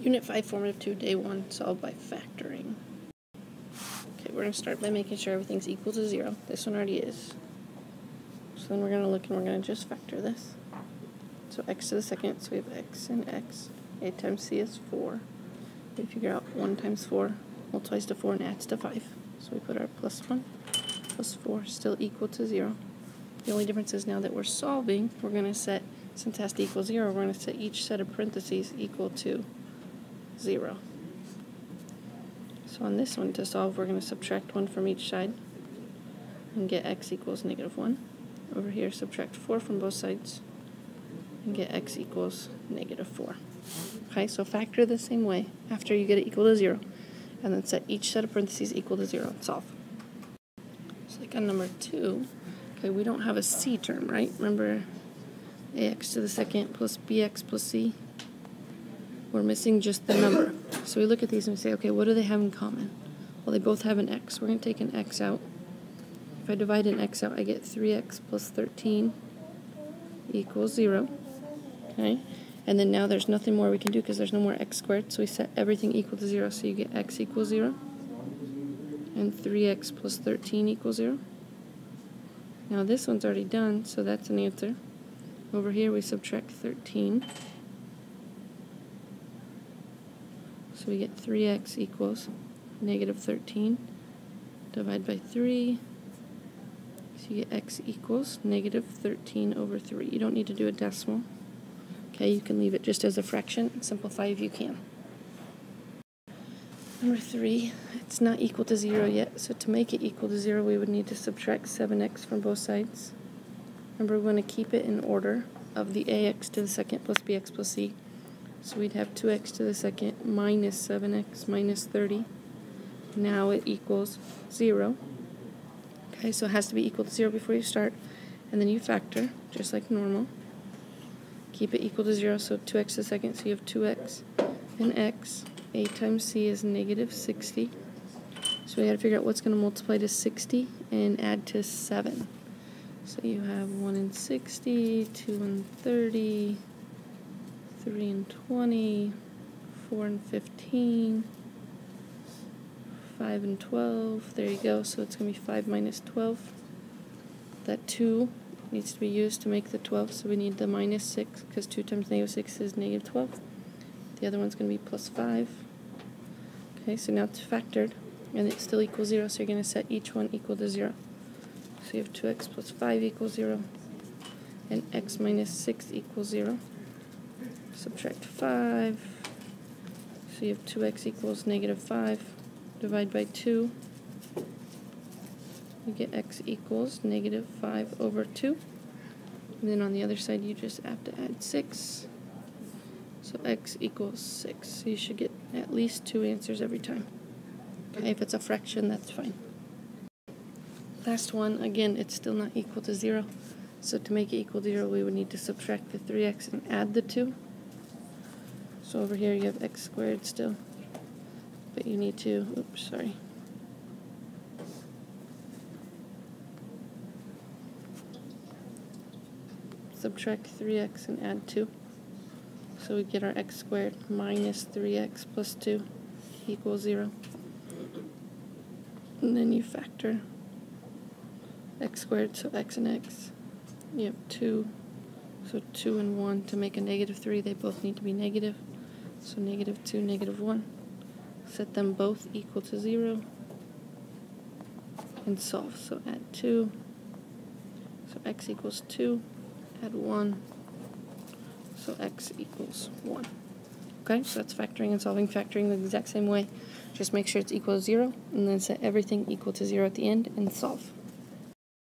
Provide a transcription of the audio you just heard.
Unit 5, Formative 2, Day 1, solved by factoring. Okay, we're going to start by making sure everything's equal to 0. This one already is. So then we're going to look and we're going to just factor this. So x to the second, so we have x and x. a times c is 4. We figure out 1 times 4 multiplies to 4 and adds to 5. So we put our plus 1 plus 4 still equal to 0. The only difference is now that we're solving, we're going to set, since it has to equal 0, we're going to set each set of parentheses equal to 0. So on this one to solve, we're going to subtract 1 from each side and get x equals negative 1. Over here, subtract 4 from both sides and get x equals negative 4. Okay, so factor the same way after you get it equal to 0, and then set each set of parentheses equal to 0 and solve. So like on number 2, okay, we don't have a c term, right? Remember ax to the second plus bx plus c? We're missing just the number. So we look at these and we say, okay, what do they have in common? Well, they both have an x. We're going to take an x out. If I divide an x out, I get 3x plus 13 equals 0. Okay? And then now there's nothing more we can do because there's no more x squared. So we set everything equal to 0. So you get x equals 0. And 3x plus 13 equals 0. Now this one's already done, so that's an answer. Over here we subtract 13. So we get 3x equals negative 13. Divide by 3. So you get x equals negative 13 over 3. You don't need to do a decimal. Okay, you can leave it just as a fraction. Simplify if you can. Number 3, it's not equal to 0 yet, so to make it equal to 0 we would need to subtract 7x from both sides. Remember, we want to keep it in order of the ax to the second plus bx plus c. So we'd have 2x to the second minus 7x minus 30. Now it equals 0. Okay, so it has to be equal to 0 before you start. And then you factor, just like normal. Keep it equal to 0, so 2x to the second, so you have 2x and x. a times c is negative 60. So we got to figure out what's going to multiply to 60 and add to 7. So you have 1 and 60, 2 and 30, 3 and 20, 4 and 15, 5 and 12. There you go. So it's going to be 5 minus 12. That 2 needs to be used to make the 12, so we need the minus 6, because 2 times negative 6 is negative 12. The other one's going to be plus 5. Okay, so now it's factored, and it still equals 0, so you're going to set each one equal to 0. So you have 2x plus 5 equals 0, and x minus 6 equals 0 subtract 5. So you have 2x equals negative 5. Divide by 2. You get x equals negative 5 over 2. And then on the other side, you just have to add 6. So x equals 6. So you should get at least two answers every time. Okay, if it's a fraction, that's fine. Last one, again, it's still not equal to 0. So to make it equal to 0, we would need to subtract the 3x and add the 2. So over here you have x squared still. But you need to, oops, sorry. Subtract 3x and add 2. So we get our x squared minus 3x plus 2 equals 0. And then you factor x squared, so x and x. You have 2, so 2 and 1 to make a negative 3, they both need to be negative. So negative 2, negative 1. Set them both equal to 0 and solve. So add 2. So x equals 2. Add 1. So x equals 1. Okay, so that's factoring and solving. Factoring the exact same way. Just make sure it's equal to 0 and then set everything equal to 0 at the end and solve.